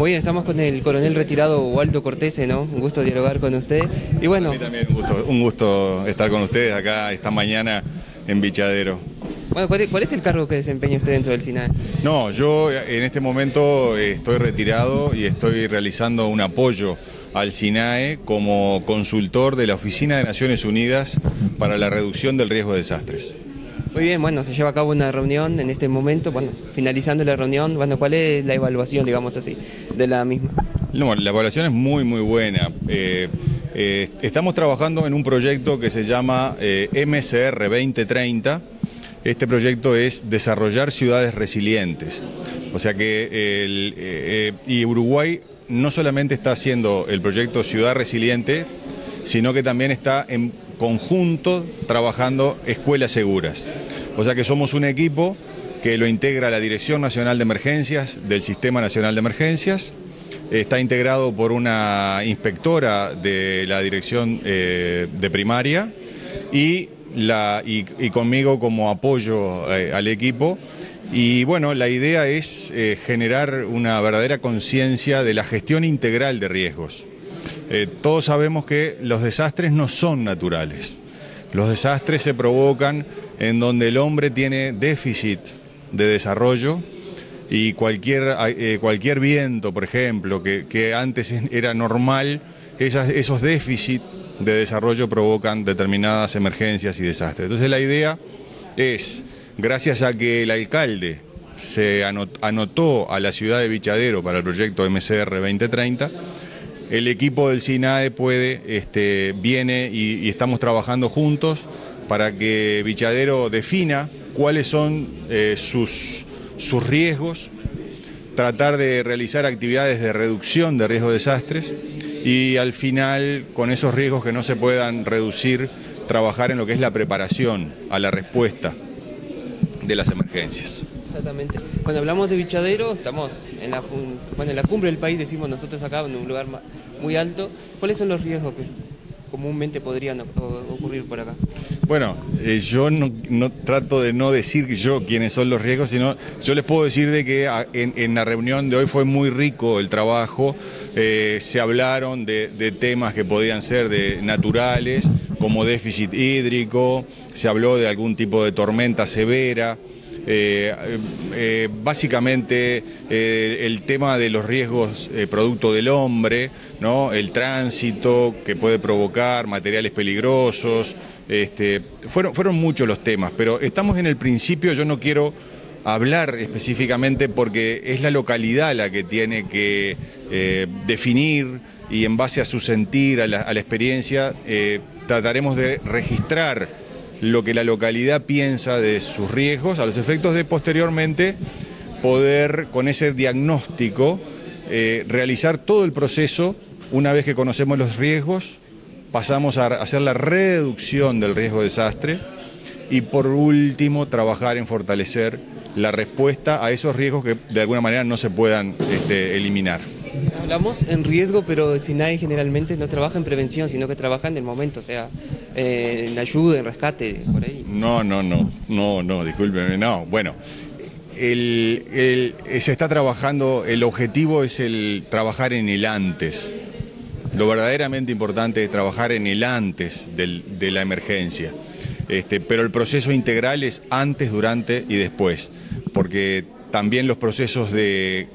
Hoy estamos con el coronel retirado Waldo Cortese, ¿no? Un gusto dialogar con usted. Y bueno. A mí también un gusto, un gusto estar con ustedes acá esta mañana en Bichadero. Bueno, ¿cuál es, el cargo que desempeña usted dentro del SINAE? No, yo en este momento estoy retirado y estoy realizando un apoyo al SINAE como consultor de la Oficina de Naciones Unidas para la reducción del riesgo de desastres. Muy bien, bueno, se lleva a cabo una reunión en este momento, bueno, finalizando la reunión, bueno, ¿cuál es la evaluación, digamos así, de la misma? No, la evaluación es muy, muy buena. Eh, eh, estamos trabajando en un proyecto que se llama eh, MCR 2030. Este proyecto es desarrollar ciudades resilientes. O sea que y Uruguay no solamente está haciendo el proyecto Ciudad Resiliente, sino que también está en conjunto trabajando escuelas seguras. O sea que somos un equipo que lo integra la Dirección Nacional de Emergencias del Sistema Nacional de Emergencias. Está integrado por una inspectora de la Dirección eh, de Primaria y, conmigo como apoyo eh, al equipo. Y bueno, la idea es eh, generar una verdadera conciencia de la gestión integral de riesgos. Eh, todos sabemos que los desastres no son naturales. Los desastres se provocan en donde el hombre tiene déficit de desarrollo y cualquier, eh, cualquier viento, por ejemplo, que, antes era normal, esos déficits de desarrollo provocan determinadas emergencias y desastres. Entonces la idea es, gracias a que el alcalde se anotó a la ciudad de Bichadero para el proyecto MCR 2030, el equipo del SINAE puede, este, viene y, estamos trabajando juntos para que Bichadero defina cuáles son eh, sus, sus riesgos, tratar de realizar actividades de reducción de riesgo de desastres y al final, con esos riesgos que no se puedan reducir, trabajar en lo que es la preparación a la respuesta de las emergencias. Exactamente. Cuando hablamos de Bichadero, estamos en la, bueno, en la cumbre del país, decimos nosotros acá, en un lugar muy alto. ¿Cuáles son los riesgos que comúnmente podrían ocurrir por acá? Bueno, eh, yo no, trato de no decir yo quiénes son los riesgos, sino yo les puedo decir de que en, la reunión de hoy fue muy rico el trabajo, eh, se hablaron de, de, temas que podían ser de naturales, como déficit hídrico, se habló de algún tipo de tormenta severa, básicamente eh, el tema de los riesgos producto del hombre, ¿no? el tránsito que puede provocar, materiales peligrosos, este, fueron, fueron muchos los temas, pero estamos en el principio, yo no quiero hablar específicamente porque es la localidad la que tiene que definir y en base a su sentir, a la, a la experiencia, trataremos de registrar lo que la localidad piensa de sus riesgos, a los efectos de posteriormente poder con ese diagnóstico eh, realizar todo el proceso una vez que conocemos los riesgos, pasamos a hacer la reducción del riesgo de desastre y por último trabajar en fortalecer la respuesta a esos riesgos que de alguna manera no se puedan este, eliminar. Hablamos en riesgo, pero SINAE generalmente no trabaja en prevención, sino que trabaja en el momento, o sea, eh, en ayuda, en rescate, por ahí. No, no, no, no, no, discúlpeme, no. Bueno, se está trabajando, el objetivo es el trabajar en el antes. Lo verdaderamente importante es trabajar en el antes de la emergencia. Este, pero el proceso integral es antes, durante y después, porque también los procesos de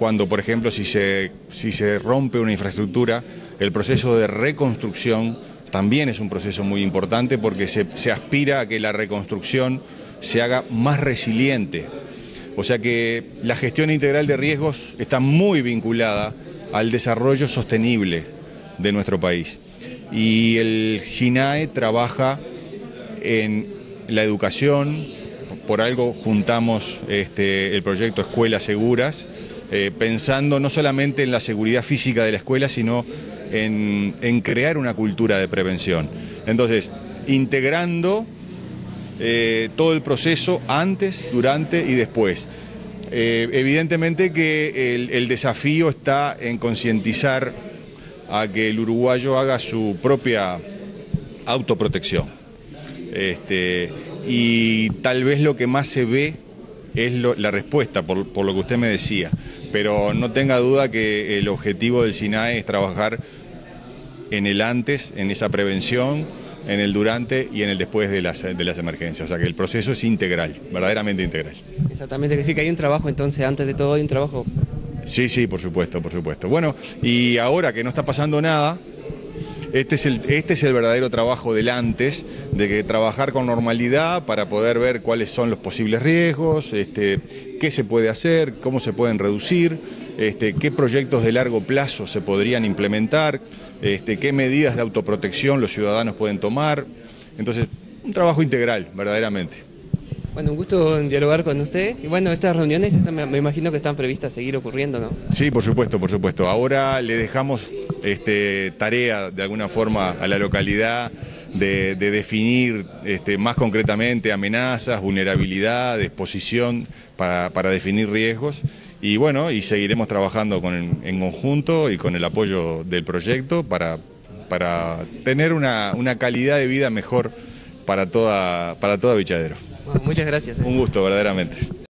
cuando, por ejemplo, si se, si se rompe una infraestructura, el proceso de reconstrucción también es un proceso muy importante porque se, se aspira a que la reconstrucción se haga más resiliente. O sea que la gestión integral de riesgos está muy vinculada al desarrollo sostenible de nuestro país. Y el SINAE trabaja en la educación, por algo juntamos este, el proyecto Escuelas Seguras, eh, pensando no solamente en la seguridad física de la escuela, sino en, crear una cultura de prevención. Entonces, integrando eh, todo el proceso antes, durante y después. Eh, evidentemente que el, desafío está en concientizar a que el uruguayo haga su propia autoprotección. Este, y tal vez lo que más se ve es la respuesta, por, lo que usted me decía. Pero no tenga duda que el objetivo del SINAE es trabajar en el antes, en esa prevención, en el durante y en el después de las, de las emergencias. O sea que el proceso es integral, verdaderamente integral. Exactamente, que sí que hay un trabajo entonces, antes de todo hay un trabajo. Sí, sí, por supuesto, por supuesto. Bueno, y ahora que no está pasando nada, este es, el, este es el verdadero trabajo del antes, de que trabajar con normalidad para poder ver cuáles son los posibles riesgos, este, qué se puede hacer, cómo se pueden reducir, este, qué proyectos de largo plazo se podrían implementar, este, qué medidas de autoprotección los ciudadanos pueden tomar. Entonces, un trabajo integral, verdaderamente. Bueno, un gusto dialogar con usted. Y bueno, estas reuniones me, imagino que están previstas seguir ocurriendo, ¿no? Sí, por supuesto, por supuesto. Ahora le dejamos este, tarea de alguna forma a la localidad de, definir este, más concretamente amenazas, vulnerabilidad, exposición para, definir riesgos. Y bueno, y seguiremos trabajando en conjunto y con el apoyo del proyecto para, para tener una, una calidad de vida mejor para toda, para toda Vichadero muchas gracias. Un gusto, verdaderamente.